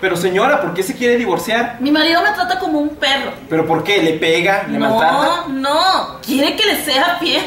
Pero señora, ¿por qué se quiere divorciar? Mi marido me trata como un perro. ¿Pero por qué? ¿Le pega? ¿Le maltrata? No, no. Quiere que le sea fiel.